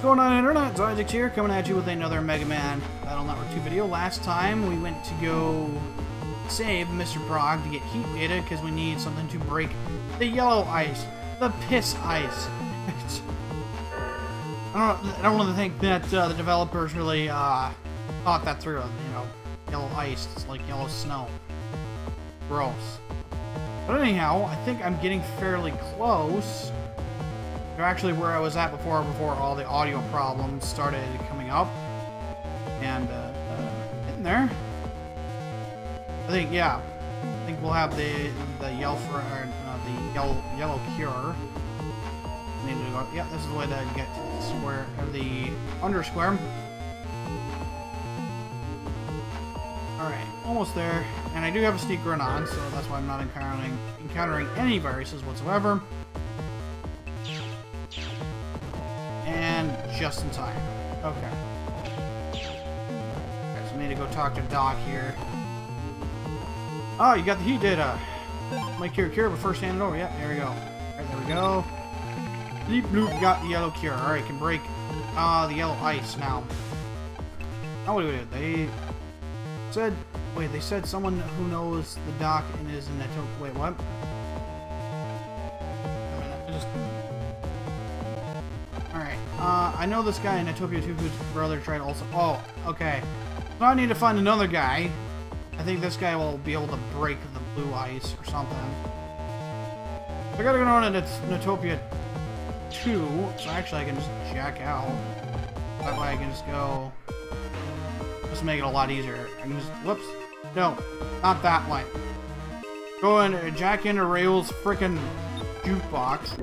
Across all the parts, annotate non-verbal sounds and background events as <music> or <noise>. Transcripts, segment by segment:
What's going on, Internet? It's Isaac here, coming at you with another Mega Man Battle Network 2 video. Last time, we went to go save Mr. Brog to get heat data, because we need something to break the yellow ice, the piss ice. <laughs> I don't, I don't want to think that uh, the developers really uh, thought that through, you know, yellow ice, it's like yellow snow. Gross. But anyhow, I think I'm getting fairly close to actually where I was at before, before all the audio problems started coming up. And, uh, uh there. I think, yeah. I think we'll have the the yellow for uh, the yellow yellow cure. Need to go. Yeah, this is the way to get to the square or the under square. Alright, almost there. And I do have a sneak run on, so that's why I'm not encountering encountering any viruses whatsoever. Just in time. Okay. Okay, so I need to go talk to Doc here. Oh, you got the heat data. Make cure cure, but first hand it over. Yeah, there we go. Alright, there we go. Deep bloop got the yellow cure. Alright, can break uh, the yellow ice now. Do we do? They said, wait, they said someone who knows the doc and is in that. Wait, what? Alright, uh, I know this guy in Atopia 2 whose brother tried also. Oh, okay. So I need to find another guy. I think this guy will be able to break the blue ice or something. I gotta go on to Natopia 2, so actually I can just jack out. That way I can just go... Just make it a lot easier. I can just... Whoops. No, not that way. Go and jack into Rail's freaking jukebox.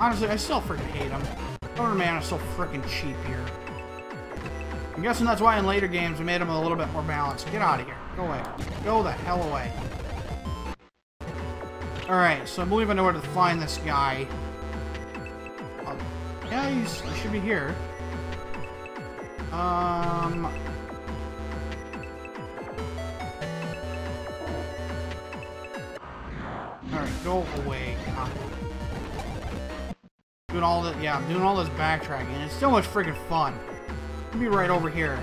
Honestly, I still freaking hate him. Motor Man is so freaking cheap here. I'm guessing that's why in later games we made him a little bit more balanced. Get out of here. Go away. Go the hell away. Alright, so I believe I know where to find this guy. Uh, yeah, he's, he should be here. Um... Alright, go away. Doing all the yeah, I'm doing all this backtracking. It's so much freaking fun. Be right over here.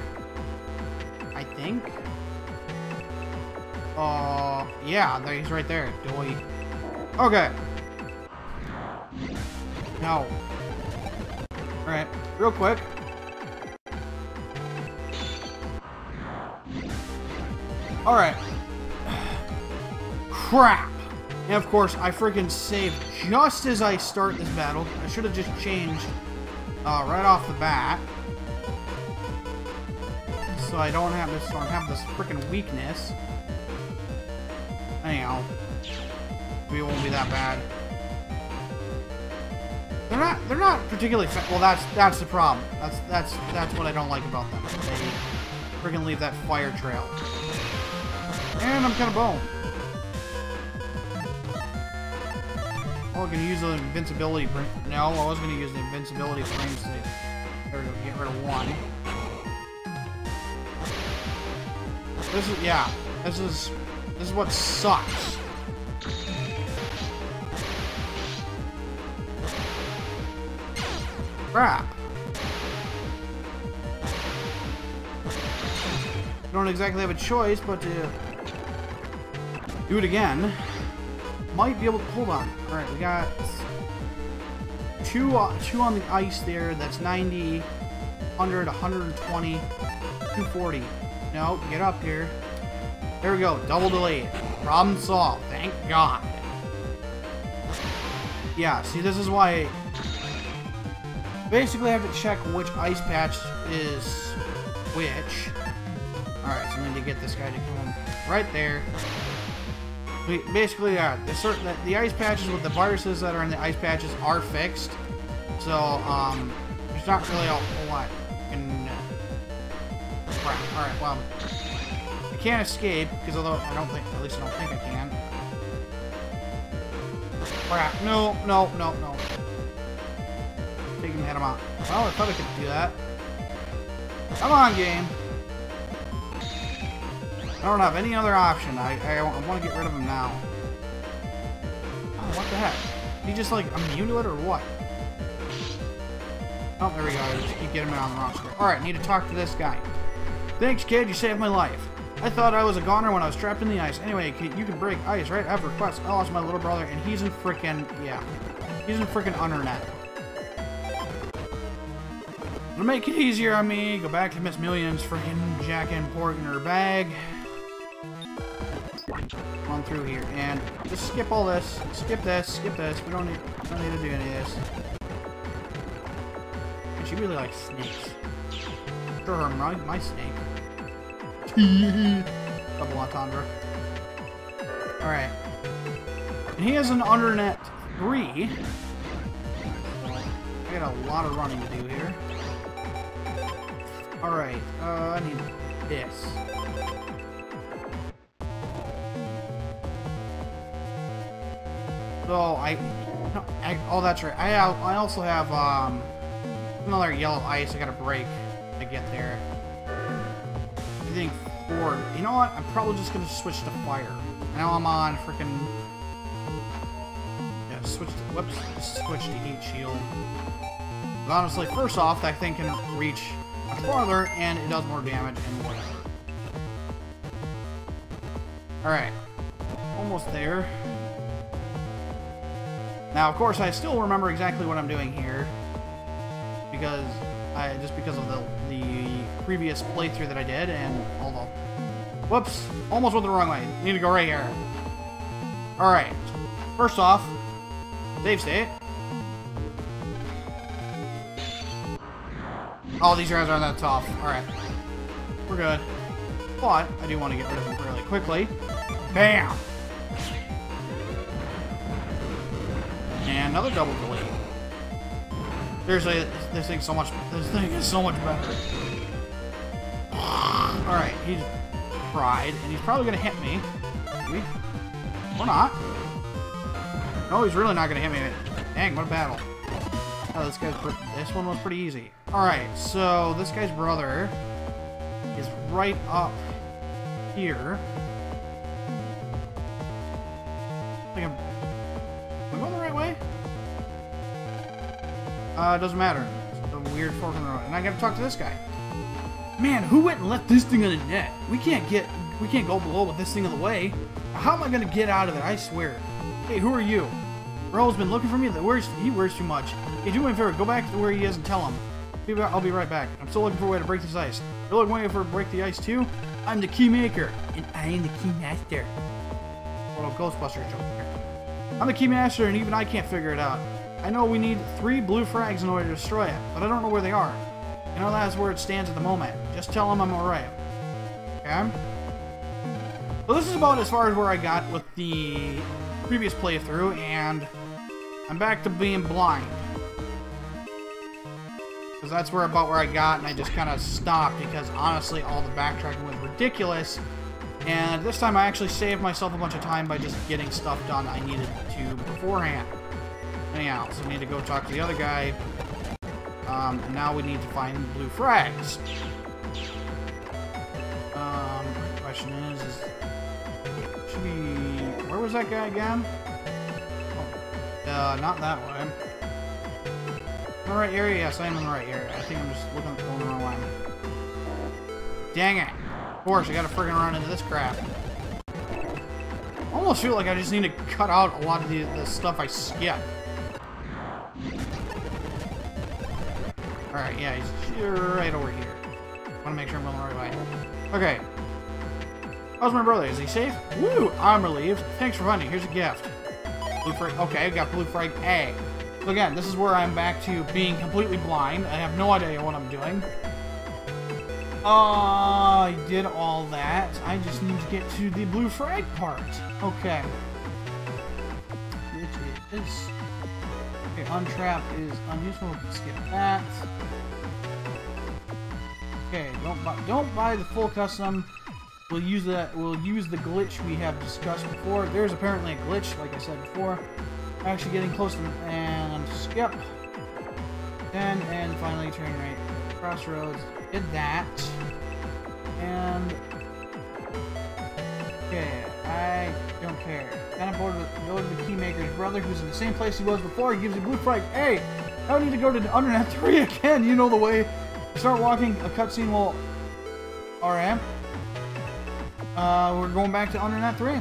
I think. Uh, yeah, he's right there. Doy. Okay. Now. Alright, real quick. Alright. <sighs> Crap! And of course, I freaking saved just as I start this battle. I should have just changed uh, right off the bat. So I don't have this, so I have this freaking weakness. Anyhow. Maybe it won't be that bad. They're not, they're not particularly well, that's, that's the problem. That's, that's, that's what I don't like about them. They freaking leave that fire trail. And I'm kind of bone. Oh, I'm gonna use the invincibility. No, I was gonna use the invincibility frames to there we go, get rid of one. This is yeah. This is this is what sucks. Crap. Don't exactly have a choice, but to do it again might be able to hold on. All right, we got two uh, two on the ice there. That's 90, 100, 120, 240. No, get up here. There we go. Double delete. Problem solved. Thank God. Yeah, see, this is why... Basically, I have to check which ice patch is which. Alright, so I need to get this guy to come right there. Basically, uh, the, certain, the, the ice patches with the viruses that are in the ice patches are fixed. So, um, there's not really a whole lot in... Crap. Alright, well... I can't escape, because although I don't think, at least I don't think I can. Crap. No, no, no, no. Take him, head him out. Well, I thought I could do that. Come on, game. I don't have any other option. I, I, I want to get rid of him now. Oh, what the heck? He just, like, immune to it or what? Oh, there we go. I just keep getting him on the wrong square. Alright, need to talk to this guy. Thanks, kid. You saved my life. I thought I was a goner when I was trapped in the ice. Anyway, kid, you can break ice, right? I have requests. Oh, I lost my little brother, and he's in frickin' yeah. He's in frickin' undernet. To make it easier on me, go back to Miss Millions freaking jacking pork in her bag. Through here, and just skip all this. Skip this, skip this. We don't need, don't need to do any of this. And she really likes snakes. Sure, her, my, my snake. <laughs> Double entendre. Alright. And he has an undernet 3. I got a lot of running to do here. Alright, uh, I need this. So, I, no, I, oh, that's right. I, I also have, um, another yellow ice I gotta break to get there. I think four. You know what? I'm probably just gonna switch to fire. Now I'm on freaking. Yeah, switch to. Whoops. Switch to heat shield. But honestly, first off, that thing can reach much farther, and it does more damage and whatever. Alright. Almost there. Now, of course, I still remember exactly what I'm doing here. Because I just because of the, the previous playthrough that I did, and all. Whoops! Almost went the wrong way. Need to go right here. Alright. First off, save state. Oh, these guys aren't that tough. Alright. We're good. But, I do want to get rid of them really quickly. Bam! Another double delete. Seriously, this thing's so much. This thing is so much better. <sighs> All right, he's tried, and he's probably gonna hit me. Or not. No, he's really not gonna hit me. Dang, what a battle. Oh, this guy's. This one was pretty easy. All right, so this guy's brother is right up here. Uh, doesn't matter. A weird fork in the road. And I gotta talk to this guy. Man, who went and left this thing on the net? We can't get, we can't go below with this thing in the way. How am I gonna get out of it? I swear. Hey, who are you? Earl's been looking for me. Where's he worries too much. Hey, do me a favor. Go back to where he is and tell him. I'll be right back. I'm still looking for a way to break this ice. You're looking for a break the ice too? I'm the key maker. And I am the key master. Little Ghostbuster joke. I'm the key master and even I can't figure it out. I know we need three blue frags in order to destroy it, but I don't know where they are. You know that's where it stands at the moment. Just tell them I'm alright. Okay? So this is about as far as where I got with the previous playthrough, and I'm back to being blind. Because that's where about where I got, and I just kind of stopped, because honestly, all the backtracking was ridiculous. And this time I actually saved myself a bunch of time by just getting stuff done I needed to beforehand. Anyhow, so I need to go talk to the other guy. Um, now we need to find blue frags. Um, question is, is should be where was that guy again? Oh, uh, not that way. In the right area? Yes, I am in the right area. I think I'm just looking going the wrong way. Dang it! Of course, I gotta friggin' run into this crap. I almost feel like I just need to cut out a lot of the, the stuff I skip. Alright, yeah, he's right over here. want to make sure I'm going the right way. Okay. How's my brother? Is he safe? Woo! I'm relieved. Thanks for finding. Here's a gift. Blue frag. Okay, I got blue frag A. So again, this is where I'm back to being completely blind. I have no idea what I'm doing. Uh, I did all that. I just need to get to the blue frag part. Okay. It is Okay, untrap is unuseful. Skip that. Don't buy, don't buy the full custom. We'll use that. We'll use the glitch we have discussed before. There's apparently a glitch, like I said before. Actually, getting close to and skip. Then and finally turn right. Crossroads. Did that. And okay, I don't care. Got on board with go to the Keymaker's brother, who's in the same place he was before. He gives you blue frag. Hey, I don't need to go to Undernet <laughs> 3 again. You know the way. Start walking. A cutscene will... Alright. Uh, we're going back to Undernet 3.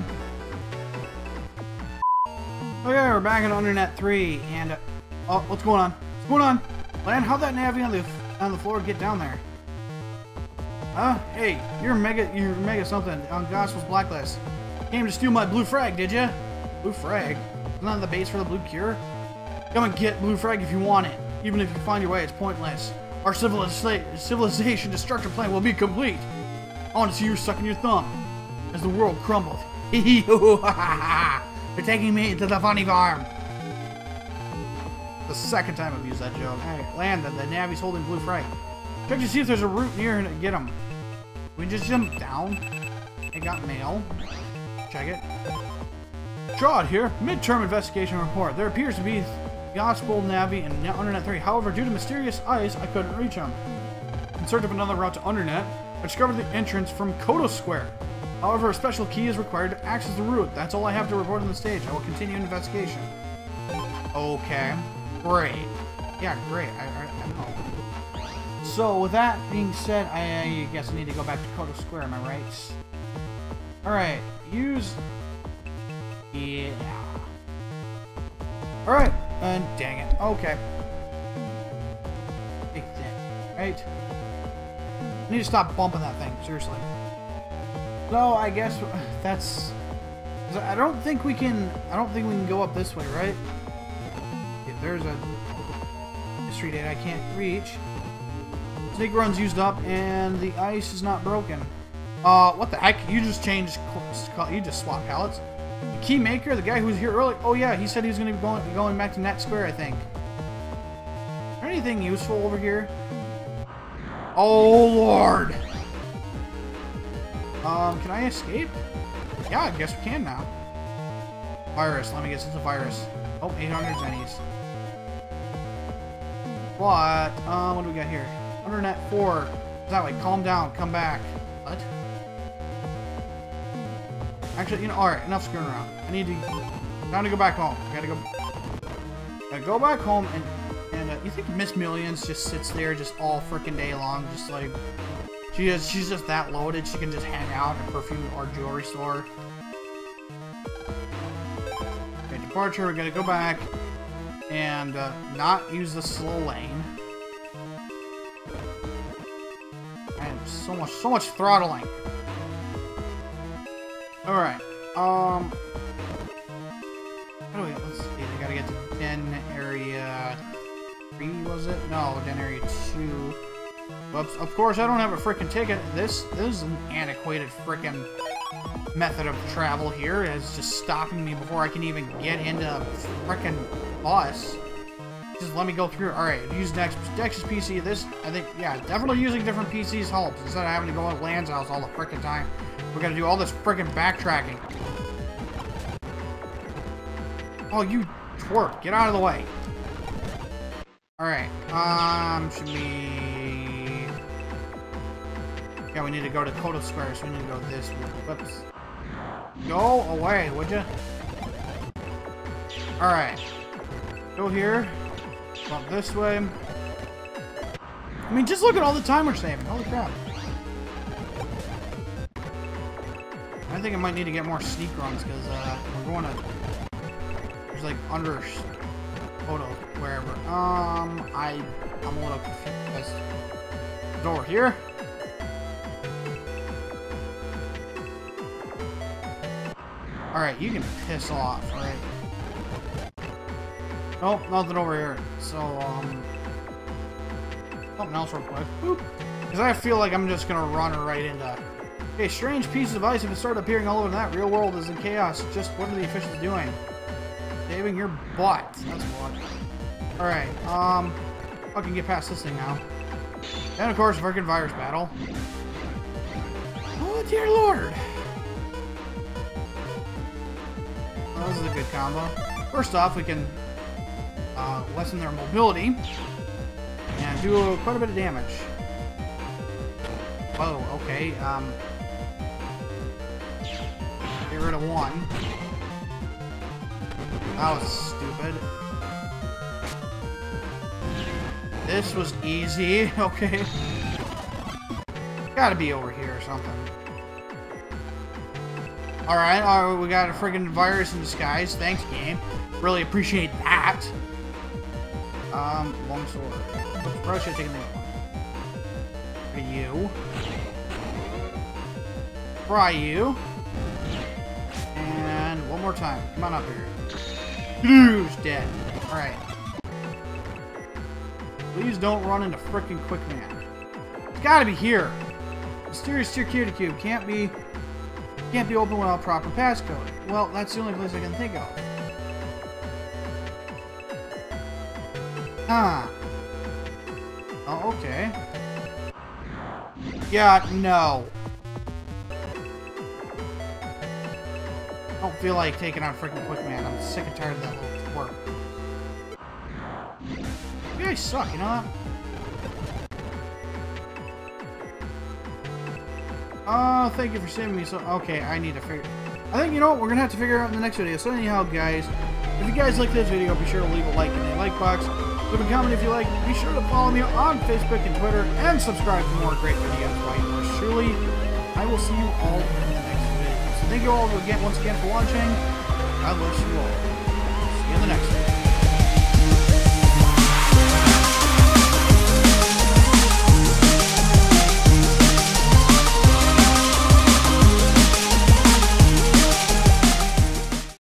Okay, we're back in Undernet 3, and... Uh, oh, what's going on? What's going on? Lan, how'd that Navi on the on the floor get down there? Huh? Hey, you're mega, you're mega something on Gospel's blacklist. Came to steal my blue frag, did you? Blue frag? Isn't that the base for the blue cure? Come and get blue frag if you want it. Even if you find your way, it's pointless. Our civiliza civilization destruction plan will be complete. I want to see you sucking your thumb as the world crumbles. <laughs> They're taking me to the funny farm. The second time I've used that joke. Hey, Lan, the, the Navi's holding blue frag. Check to see if there's a route near and get him. We just jump down. I got mail. Check it. Trod here. Midterm investigation report. There appears to be Gospel Navi and Undernet 3. However, due to mysterious ice, I couldn't reach them. In search of another route to Undernet, I discovered the entrance from Kodo Square. However, a special key is required to access the route. That's all I have to report on the stage. I will continue investigation. Okay. Great. Yeah, great. I, I, I. So, with that being said, I, I guess I need to go back to Kodo Square, am I right? Alright, use... Yeah. Alright, and dang it. Okay. Right? I need to stop bumping that thing, seriously. So, I guess that's... I don't think we can... I don't think we can go up this way, right? Yeah, there's a mystery date I can't reach. Sneak run's used up, and the ice is not broken. Uh, what the heck? You just changed... You just swapped pallets? The key maker, the guy who was here earlier... Oh, yeah, he said he was going to be going, going back to Net Square, I think. Anything useful over here? Oh, Lord! Um, can I escape? Yeah, I guess we can now. Virus. Let me guess, it's a virus. Oh, 800 zennies. What? Um, what do we got here? Undernet 4. Is That way, calm down, come back. What? Actually, you know, alright, enough screwing around. I need to... Time to go back home. I gotta go... Gotta go back home and... And, uh, you think Miss Millions just sits there just all freaking day long, just like... She is, she's just that loaded, she can just hang out at perfume or jewelry store. Okay, departure, we gotta go back and uh, not use the slow lane. And so much, so much throttling. Alright, um... Do we, let's see, I gotta get to Den Area 3, was it? No, Den Area 2. Whoops, of course I don't have a freaking ticket. This, this is an antiquated freaking method of travel here. It's just stopping me before I can even get into a freaking bus. Just let me go through. Alright, use Dex, Dex's PC. This, I think, yeah, definitely using different PCs helps. Instead of having to go to Lan's house all the freaking time. We're gonna do all this freaking backtracking. Oh, you twerp. Get out of the way. Alright, um, should be... Yeah, we need to go to Kodo Square, so we need to go this way. Whoops. Go away, would you? Alright. Go here. Go this way. I mean, just look at all the time we're saving. Holy crap. Think I might need to get more sneak runs, because uh, we're going to... There's like under Kodo, wherever. Um, I, I'm a little confused. Door here. Alright, you can piss off, right? Oh, nothing over here. So, um... Something else real quick. Because I feel like I'm just gonna run right into... Okay, strange pieces of ice have started appearing all over that. Real world is in chaos. Just what are the officials doing? Saving your butt. That's what. Alright, um... I can get past this thing now. And of course, freaking virus battle. Oh, dear lord! Well, this is a good combo. First off, we can uh, lessen their mobility and do quite a bit of damage. Oh, okay. Um, rid of one. That was stupid. This was easy. <laughs> Okay. Gotta be over here or something. Alright, uh, we got a friggin' virus in disguise. Thanks, game. Really appreciate that. Um, long sword. Probably should have taken the other one. For you. One more time. Come on up here. Who's dead? Alright. Please don't run into frickin' Quick Man. It's gotta be here. Mysterious security cube can't be can't be open without proper passcode. Well, that's the only place I can think of. Huh. Oh, okay. Yeah, no. Don't feel like taking on freaking Quick Man. I'm sick and tired of that little twerp. You guys suck, you know that? Oh, uh, thank you for saving me. So, okay, I need to figure... I think, you know what, we're to have to figure out in the next video. So anyhow, guys, if you guys like this video, be sure to leave a like in the like box. Leave a comment if you like. Be sure to follow me on Facebook and Twitter, and subscribe for more great videos yours truly. I will see you all Thank you all again once again for watching. I wish you all. See you in the next one.